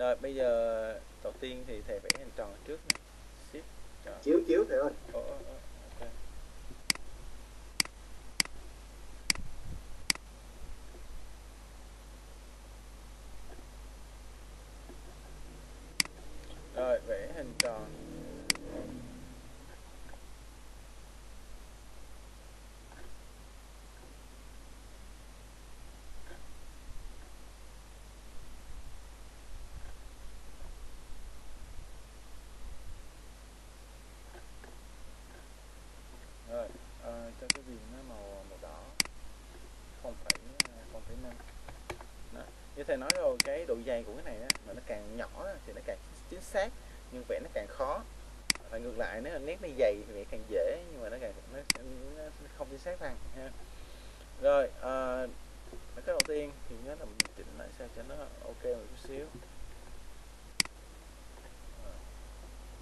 rồi bây giờ đầu tiên thì thầy vẽ hình tròn trước nè. Tròn chiếu chiếu thầy ơi. Ồ, ồ, ồ, ok. rồi vẽ hình tròn rồi ờ, cho cái viền nó màu màu đỏ không phải không phải năm đó. như thầy nói rồi cái độ dày của cái này á, mà nó càng nhỏ á, thì nó càng chính xác nhưng vẽ nó càng khó. Và ngược lại nếu là nét nó dày thì vẽ càng dễ nhưng mà nó càng nó, nó, nó không chính xác bằng ha. Rồi à, cái đầu tiên thì nhớ là mình chỉnh lại sao cho nó ok một chút xíu.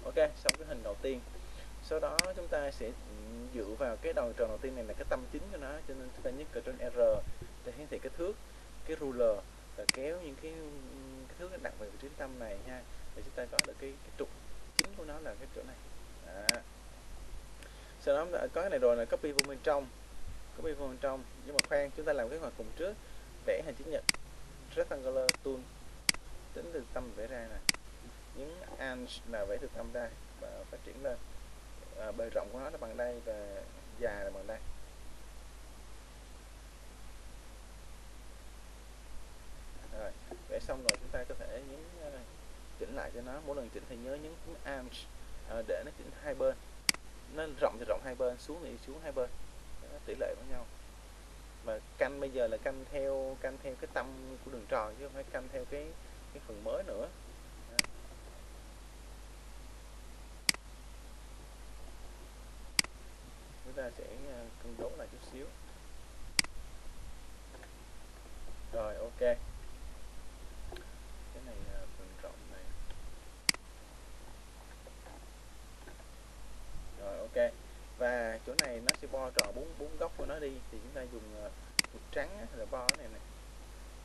Ok xong cái hình đầu tiên. Sau đó chúng ta sẽ dựa vào cái đầu tròn đầu tiên này là cái tâm chính của nó cho nên chúng ta nhấn trên R để hiển thị cái thước cái ruler và kéo những cái, cái thước nó đặt vào vị trí tâm này ha để chúng ta có được cái, cái trục chính của nó là cái chỗ này Đó. sau đó đã có cái này rồi là copy vô bên trong. Copy vô bên trong. Nhưng mà khoan chúng ta làm cái hoạt cùng trước. Vẽ hình chữ nhật. Rectangular tool. Tính từ tâm vẽ ra này nhấn Alt là vẽ từ tâm ra và phát triển lên. À, bề rộng của nó là bằng đây và dài là bằng đây. Rồi vẽ xong rồi chúng ta có thể nhấn uh, chỉnh lại cho nó. Mỗi lần chỉnh thì nhớ nhấn Alt uh, à, để nó chỉnh hai bên nó rộng thì rộng hai bên, xuống thì xuống hai bên. Tỷ lệ với nhau. Mà canh bây giờ là canh theo canh theo cái tâm của đường tròn chứ không phải canh theo cái cái phần mới nữa. Chúng ta sẽ ờ, cân đối lại chút xíu rồi ok cái này là phần rộng này rồi ok và chỗ này nó sẽ bo tròn bốn bốn góc của nó đi thì chúng ta dùng ờ, mực trắng á, hay là bo cái này này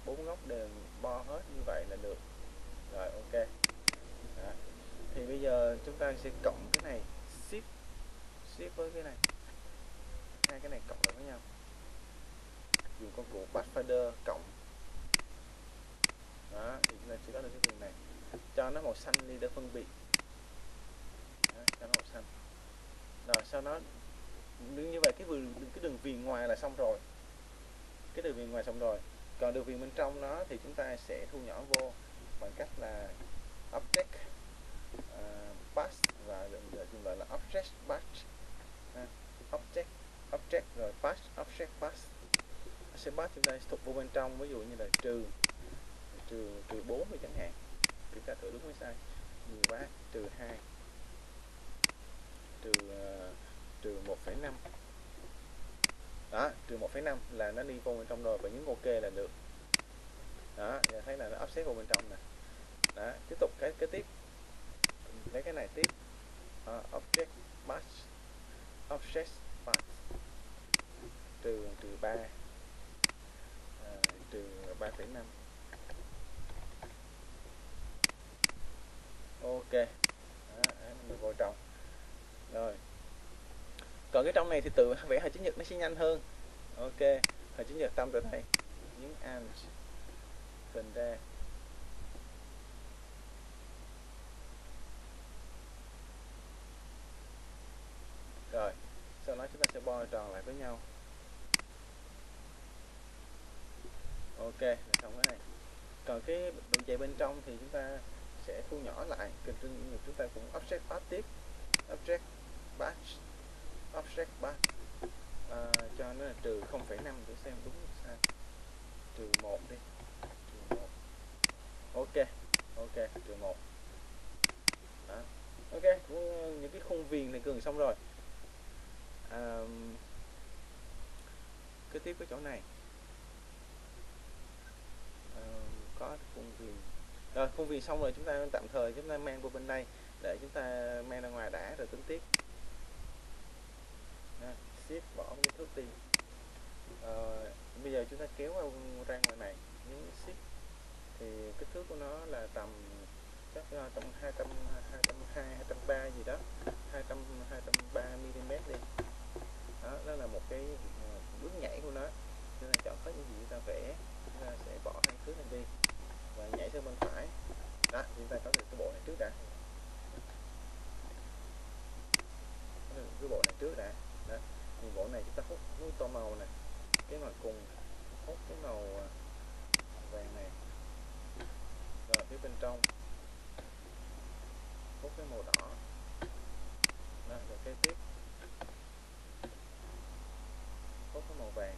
bốn góc đều bo hết như vậy là được. Rồi ok. Đó. thì bây giờ chúng ta sẽ cộng cái này ship ship với cái này. Hai cái này cộng lại với nhau. Dùng công cụ pathfinder cộng. Đó thì chúng ta sẽ có được cái đường này. Cho nó màu xanh đi để phân biệt. Đó, cho nó màu xanh. Rồi sau đó như vậy cái đường cái đường viền ngoài là xong rồi. Cái đường viền ngoài xong rồi. Còn đường viền bên trong nó thì chúng ta sẽ thu nhỏ vô bằng cách là object uh, pass và gọi là object batch. Uh, object object rồi pass object pass sẽ pass chúng ta thuộc vô bên trong ví dụ như là trừ trừ trừ 4 chẳng hạn. Chúng ta thử đúng hay sai? Nhiều quá trừ 2 trừ uh, trừ 1,5 đó trừ 1,5 là nó đi vô bên trong rồi và nhấn ok là được. Đó giờ thấy là nó offset vô bên trong nè. Đó tiếp tục cái cái tiếp. Lấy cái này tiếp. Đó, object match offset match trừ trừ 3 à, ờ, trừ 3,5 ok đó, mình vô trong rồi còn cái trong này thì tự vẽ hình chữ nhật nó sẽ nhanh hơn. Ok hình chữ nhật tâm từ đây. Nhấn Alt phần ra. Rồi, sau đó chúng ta sẽ bo tròn lại với nhau. Ok, là xong cái này còn cái đường chạy bên trong thì chúng ta sẽ thu nhỏ lại. Cần chúng ta cũng offset path tiếp. Object batch offset batch à, cho nó là trừ 0,5 để xem đúng sai trừ 1 đi. Trừ 1 ok ok trừ 1 đó. Ok ờ, những cái khung viền này gần xong rồi. À, kế tiếp cái chỗ này. À, có khung viền. Rồi khung viền xong rồi chúng ta tạm thời chúng ta mang qua bên đây để chúng ta mang ra ngoài đã rồi tính tiếp à, ship bỏ cái thước đi à, bây giờ chúng ta kéo ra ngoài này những ship. Thì kích thước của nó là tầm chắc là tầm 200 202 203 gì đó. 200 203 mm đi. Đó đó là một cái ờ, bước nhảy của nó. Nên là chọn hết những gì chúng ta vẽ chúng ta sẽ bỏ hai thước này đi và nhảy sang bên phải. Đó chúng ta có được cái bộ này trước đã Có được cái bộ này trước đã đó thì bộ này chúng ta hút hút tô màu này. Cái màu cùng hút cái màu à, vàng này. Rồi, phía bên trong. Hút cái màu đỏ. Đó, rồi kế tiếp. Hút cái màu vàng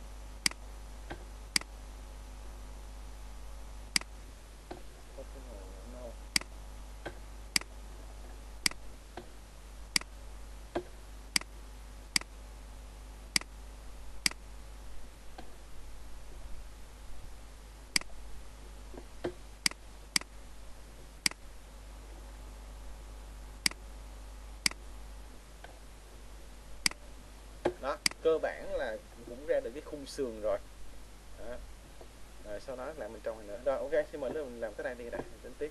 hút cái màu nâu đó cơ bản là cũng ra được cái khung sườn rồi. Đó. rồi sau đó làm mình trồng này nữa. Rồi, ok, xin mời mình làm cái này đi đã. Tính tiếp.